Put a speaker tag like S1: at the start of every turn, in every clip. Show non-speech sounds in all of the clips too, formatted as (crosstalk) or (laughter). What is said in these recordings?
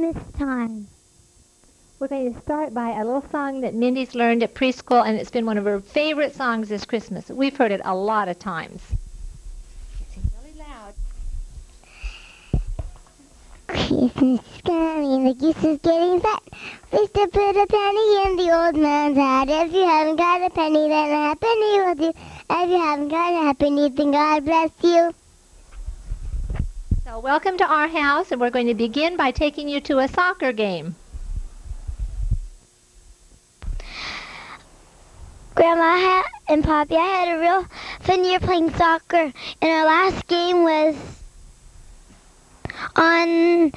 S1: Christmas time.
S2: We're going to start by a little song that Mindy's learned at preschool, and it's been one of her favorite songs this Christmas. We've heard it a lot of times. Sing really loud.
S1: Christmas is coming, the goose is getting fat. Please to put a penny in the old man's hat. If you haven't got a penny, then a half penny will do. If you haven't got a half penny, then God bless you.
S2: So, welcome to our house, and we're going to begin by taking you to a soccer game.
S1: Grandma and Poppy, I had a real fun year playing soccer, and our last game was on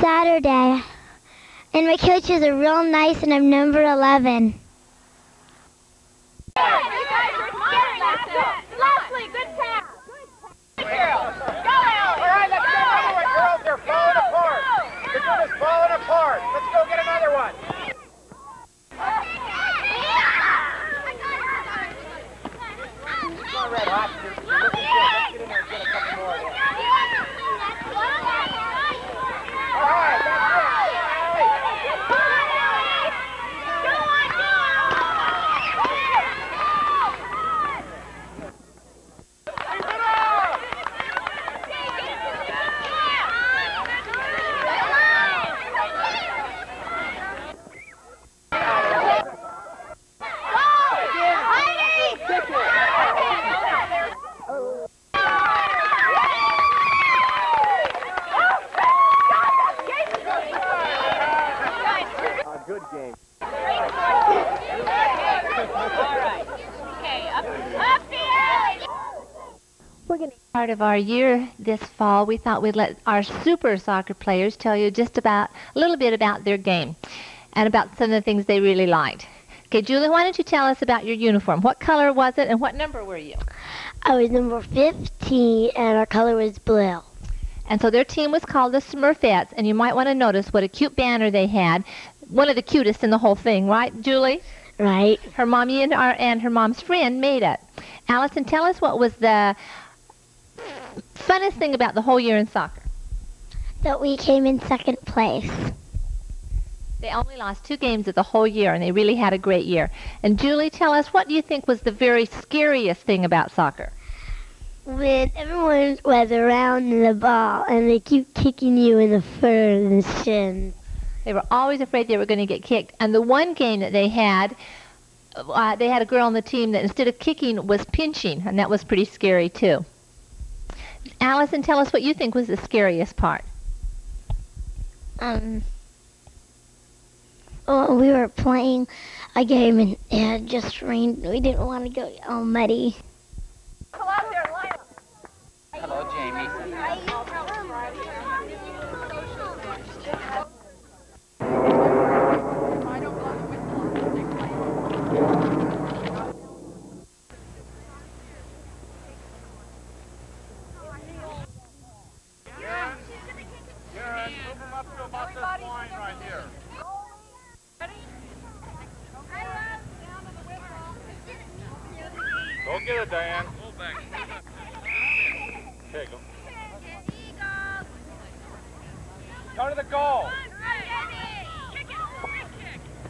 S1: Saturday. And my coaches are real nice, and I'm number 11.
S3: Leslie, good pass. Girls, go out. All right, let's go another one, girls. They're falling apart. This one is falling apart. Let's go get another one. Come on, Red Hot. You're, you're looking good. Let's get in there and get a couple more of them. All right, A good game.
S2: We're going to part of our year this fall. We thought we'd let our super soccer players tell you just about a little bit about their game and about some of the things they really liked. Okay, Julie, why don't you tell us about your uniform? What color was it, and what number were you?
S1: I was number 15, and our color was blue.
S2: And so their team was called the Smurfettes, and you might want to notice what a cute banner they had. One of the cutest in the whole thing, right, Julie?
S1: Right?
S2: Her mommy and our and her mom's friend made it. Allison, tell us what was the funnest thing about the whole year in soccer.
S1: That we came in second place.
S2: They only lost two games of the whole year, and they really had a great year. And Julie, tell us what do you think was the very scariest thing about soccer?
S1: When everyone was around the ball, and they keep kicking you in the fur and the shin.
S2: They were always afraid they were going to get kicked. And the one game that they had, uh, they had a girl on the team that instead of kicking was pinching, and that was pretty scary too. Allison, tell us what you think was the scariest part.
S1: Um, oh, we were playing a game, and it just rained. We didn't want to go all muddy.
S4: Go get it, Diane. Okay, go.
S3: Go to the goal.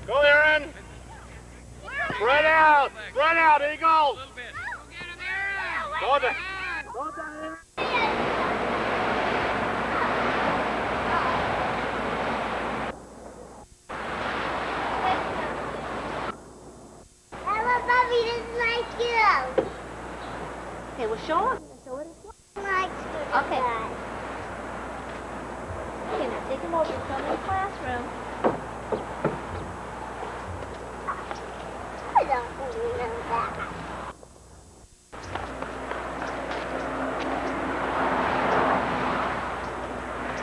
S4: Go, Aaron. Spread out. Spread out, Eagles. Go, Di-
S1: Hello, Bobby. This is my school.
S2: Okay, well, show them.
S1: My school.
S2: Okay. Okay, now take them over and show them in the classroom.
S1: I don't remember that.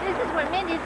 S2: This is where Mindy's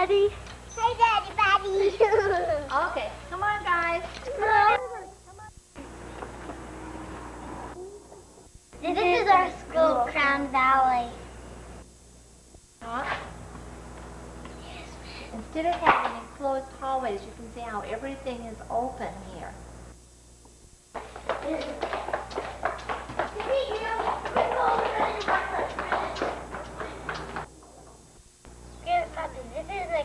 S2: Daddy.
S1: Hi, Daddy, Daddy. (laughs) okay, come on, guys. Come on. This is our school, Crown Valley. Yes.
S2: Instead of having enclosed hallways, you can see how everything is open here.
S1: This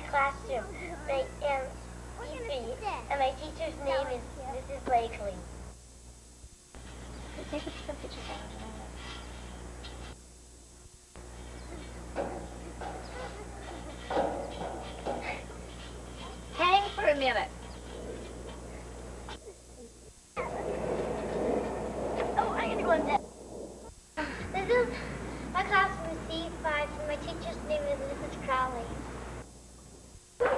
S1: classroom. My um, Evie, and my teacher's name is Mrs. Blakely
S2: it. Hang for a minute.
S1: Oh, I'm gonna go in there. This is my classroom C5, and my teacher's name is Mrs. Crowley.
S5: This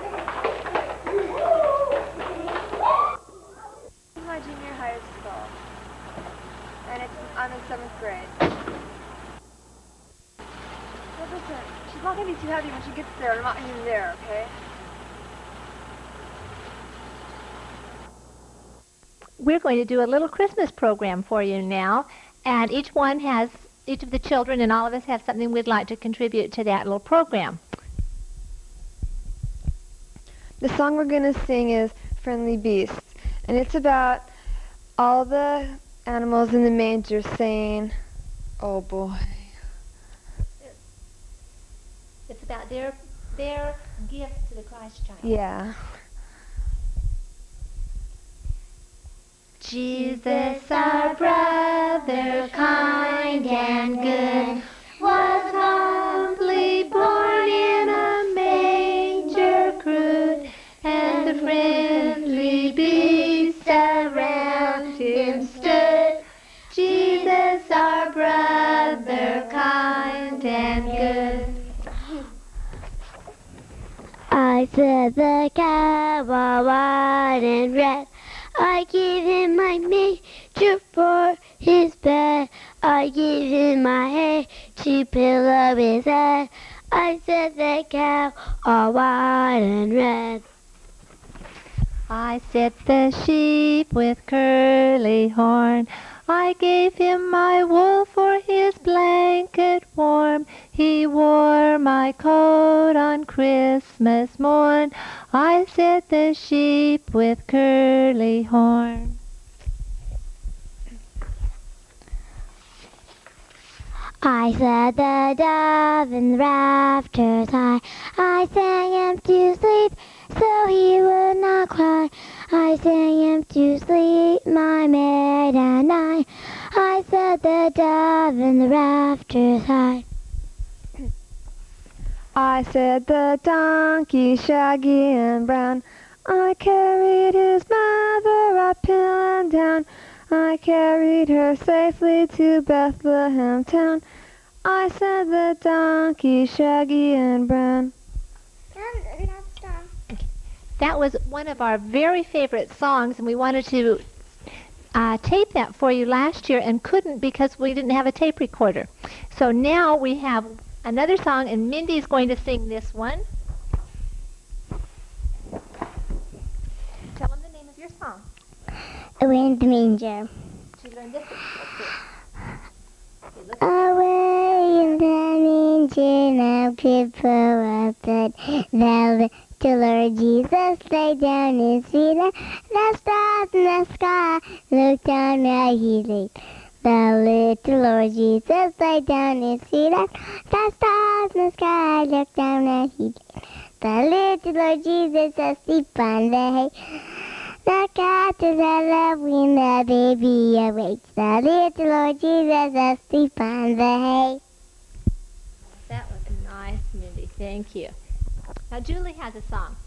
S5: is my junior high school, and it's I'm in seventh grade. But listen, she's not gonna be too happy when she gets there. I'm not gonna there, okay?
S2: We're going to do a little Christmas program for you now, and each one has, each of the children and all of us have something we'd like to contribute to that little program.
S5: The song we're gonna sing is "Friendly Beasts," and it's about all the animals in the manger saying, "Oh boy."
S2: It's about their their gift to the Christ child.
S5: Yeah.
S1: Jesus, our brother, kind and good, Said the cow white and red. I give him my manger for his bed. I give him my hay to pillow his head. I said the cow are white and red.
S2: I set the sheep with curly horn. I gave him my wool for his blanket warm. He wore my coat on Christmas morn. I set the sheep with curly horn.
S1: I said the dove in the rafters high. I sang him to sleep so he would not cry. I sang him to sleep, my maid and I. I said the dove in the rafters high.
S5: I said the donkey shaggy and brown. I carried his mother up hill and down. I carried her safely to Bethlehem town. I said the donkey shaggy and brown.
S2: That was one of our very favorite songs, and we wanted to uh, tape that for you last year and couldn't because we didn't have a tape recorder. So now we have another song, and Mindy's going to sing this one. Tell them the name of your song.
S1: In the manger.
S2: She learned this.
S1: Away in the manger now crib for a bed. The Lord Jesus lay down his feet. The stars in the sky look down where he. The little Lord Jesus lay down his feet. The stars in the sky look down where he. The little Lord Jesus asleep on the hay. The cats are loving the baby awakes. The little Lord Jesus asleep on the hay.
S2: That was a nice, Mindy. Thank you. Now Julie has a song.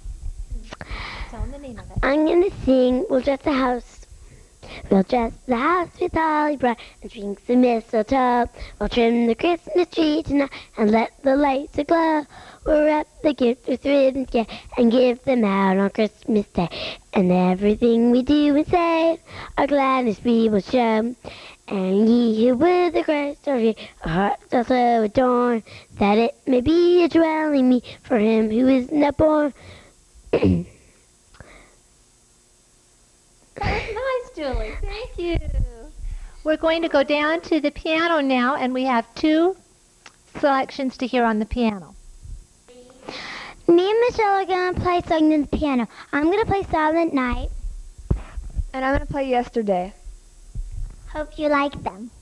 S2: Tell them the name of it.
S1: I'm gonna sing We'll Dress the House. We'll dress the house with holly bright and strings of mistletoe. We'll trim the Christmas tree tonight and let the lights aglow. We'll wrap the gifts with ribbons gay and give them out on Christmas Day. And everything we do and say, our gladness we will show. And ye who with the Christ are here, our hearts are so adorned, that it may be a dwelling me for him who is not born. (clears throat)
S2: Nice, Julie. Thank you. We're going to go down to the piano now, and we have two selections to hear on the piano.
S1: Me and Michelle are going to play something on the Piano. I'm going to play Silent Night.
S5: And I'm going to play Yesterday.
S1: Hope you like them.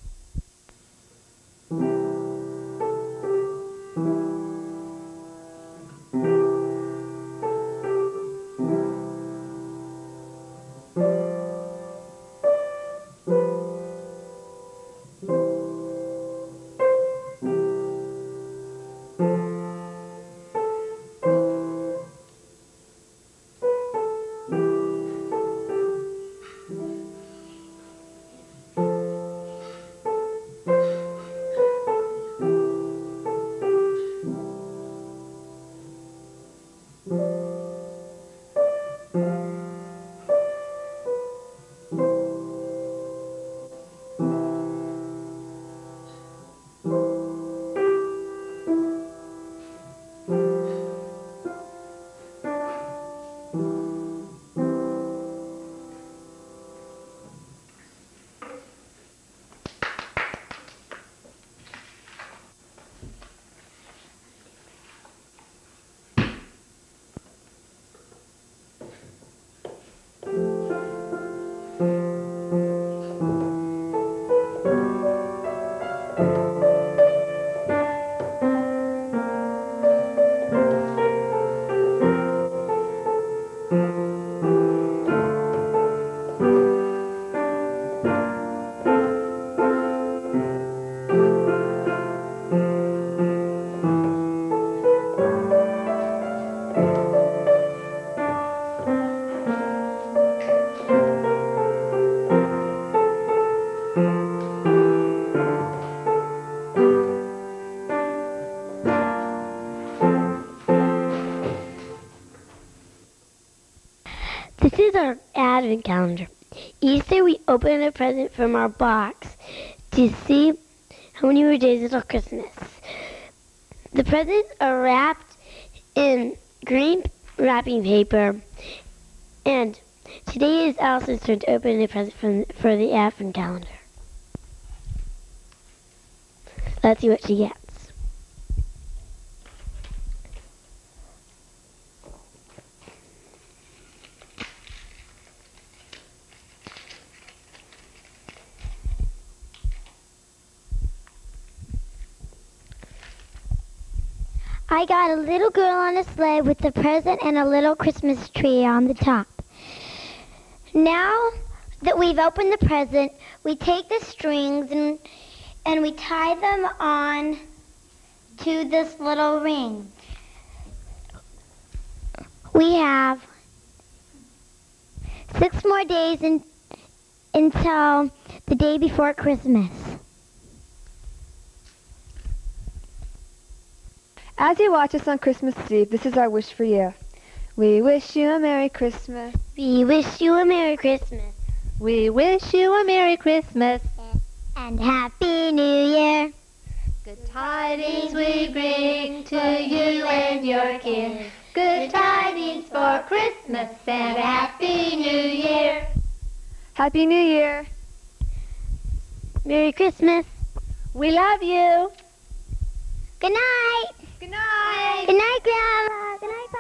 S1: Our advent calendar. Easter, we open a present from our box to see how many more days until Christmas. The presents are wrapped in green wrapping paper, and today is Allison's turn to open a present from, for the advent calendar. Let's see what she gets. I got a little girl on a sleigh with a present and a little Christmas tree on the top. Now that we've opened the present, we take the strings and and we tie them on to this little ring. We have six more days in, until the day before Christmas.
S5: As you watch us on Christmas Eve, this is our wish for you. We wish you a Merry Christmas.
S1: We wish you a Merry Christmas
S2: We wish you a Merry Christmas.
S1: and Happy New Year.
S2: Good tidings we bring to you and your kin. Good tidings for Christmas and Happy New Year.
S5: Happy New Year.
S1: Merry Christmas.
S2: We love you.
S1: Good night.
S2: Good night. Good night, Grandma. Good night,